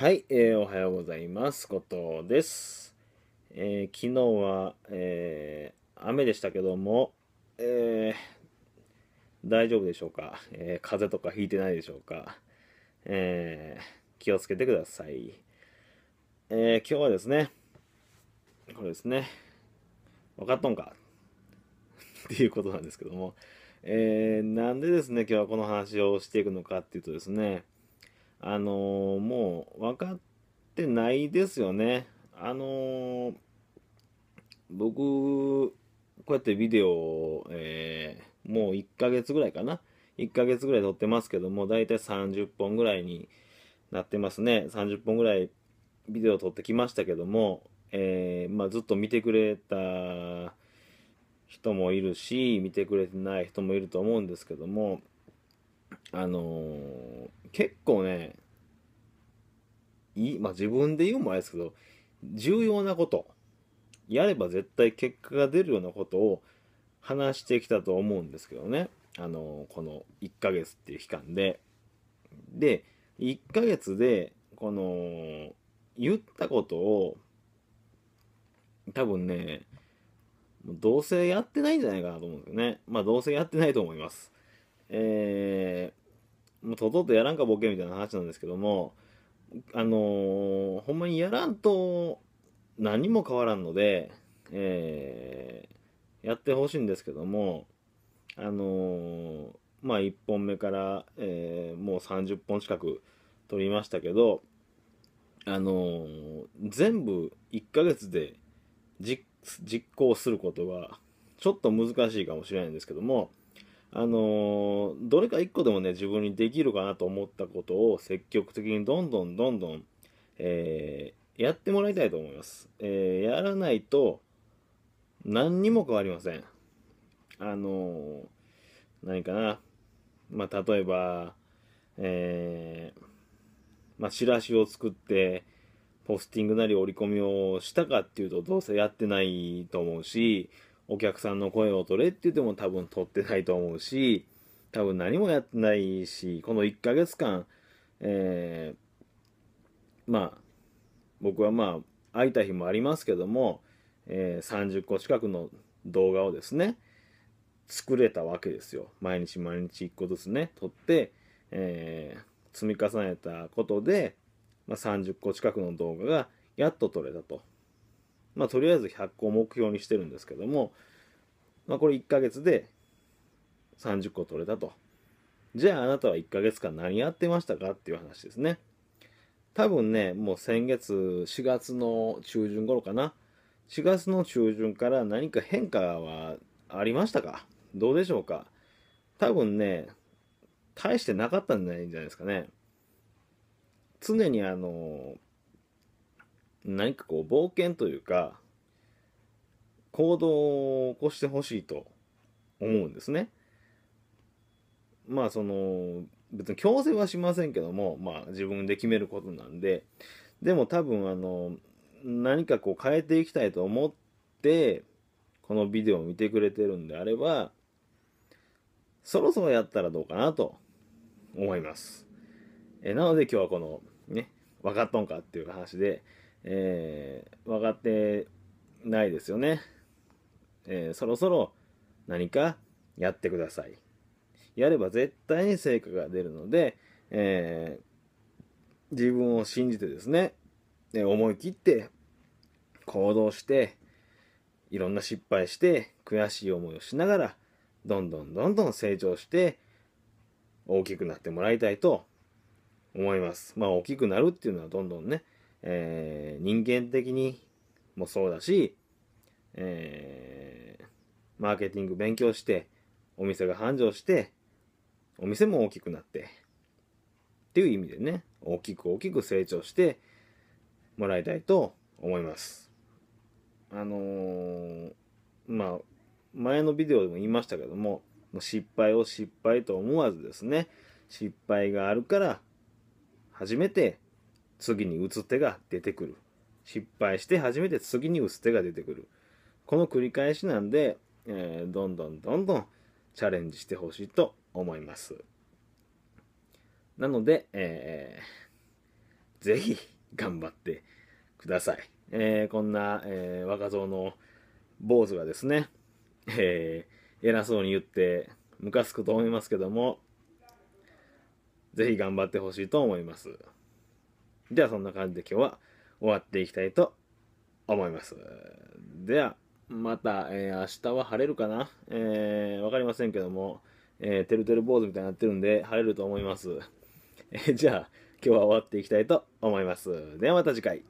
はい、えーおはようございます。ことです。えー昨日は、えー雨でしたけども、え大丈夫でしょうか、え風邪とかひいてないでしょうか、え気をつけてください。え今日はですね、これですね、分かっとんか？っていうことなんですけども、えーなんでですね、今日はこの話をしていくのかっていうとですね、あのーもう分かってないですよね。あのー僕、こうやってビデオを、えーもう1ヶ月ぐらいかな。1ヶ月ぐらい撮ってますけども、だいたい30本ぐらいになってますね。30本ぐらいビデオ撮ってきましたけども、えーまあ、ずっと見てくれた人もいるし、見てくれてない人もいると思うんですけども、あのー結構ね、いい、まあ自分で言うもあれですけど、重要なこと、やれば絶対結果が出るようなことを話してきたと思うんですけどね。あのーこの1ヶ月っていう期間で。で、1ヶ月で、この、言ったことを、多分ね、どうせやってないんじゃないかなと思うんですよね。まあどうせやってないと思います。え、もうとっととやらんかボケみたいな話なんですけども、あのーほんまにやらんと何も変わらんので、えーやってほしいんですけども、あのーまあ1本目から、えもう30本近く取りましたけど、あの全部1ヶ月で実実行することはちょっと難しいかもしれないんですけども、あのどれか一個でもね、自分にできるかなと思ったことを積極的にどんどんどんどん、えーやってもらいたいと思います。えーやらないと何にも変わりません。あの何かな。まあ、例えば、えーまあ、チラシを作って、ポスティングなり折り込みをしたかっていうとどうせやってないと思うし、お客さんの声を取れって言っても多分取ってないと思うし、多分何もやってないし、この1ヶ月間、えーまあ、僕はまあ、空いた日もありますけども、えー30個近くの動画をですね、作れたわけですよ。毎日毎日1個ずつね、撮って、えー積み重ねたことで、まあ、30個近くの動画がやっと撮れたと。まあ、とりあえず100個を目標にしてるんですけども、まあ、これ1ヶ月で30個撮れたと。じゃああなたは1ヶ月間何やってましたかっていう話ですね。多分ね、もう先月4月の中旬頃かな。4月の中旬から何か変化はありましたか？どうでしょうか？多分ね、大してなかったんじゃないんじゃないですかね。常にあの、何かこう冒険というか、行動を起こしてほしいと思うんですね。まあその、別に強制はしませんけども、まあ自分で決めることなんで、でも多分あの、何かこう変えていきたいと思って、このビデオを見てくれてるんであれば、そろそろやったらどうかなと思います。えなので今日はこのね、分かっとんかっていう話で、えー分かってないですよね。えーそろそろ何かやってください。やれば絶対に成果が出るので、えー自分を信じてですね、え思い切って行動して、いろんな失敗して、悔しい思いをしながら、どんどんどんどん成長して、大きくなってもらいたいと思います。まあ大きくなるっていうのはどんどんね、えー人間的にもそうだし、えーマーケティング勉強して、お店が繁盛して、お店も大きくなって、っていう意味でね、大きく大きく成長してもらいたいと思います。あのーまあ、前のビデオでも言いましたけども、もう失敗を失敗と思わずですね、失敗があるから、初めて次に打つ手が出てくる。失敗して初めて次に打つ手が出てくる。この繰り返しなんで、えーどんどんどんどんチャレンジしてほしいと思います。なので、えーぜひ頑張ってください。えー、こんな、えー、若造の坊主がですね、えー、偉そうに言ってムカつくと思いますけども、ぜひ頑張ってほしいと思います。ではそんな感じで今日は終わっていきたいと思います。では、また、えー、明日は晴れるかな？えー、わかりませんけども、えー、てるてる坊主みたいになってるんで、晴れると思います。えー、じゃあ、今日は終わっていきたいと思います。ではまた次回。